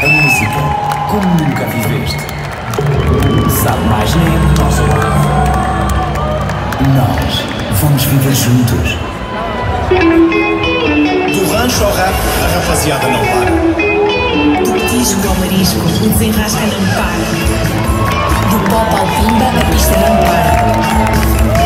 A música, como nunca viveste. Sabe mais nem a nossa Nós vamos viver juntos. Do rancho ao rap, a rapaziada não para. Do petisco ao marisco, o desenrasca não para. Do pop ao pimba, a pista não para.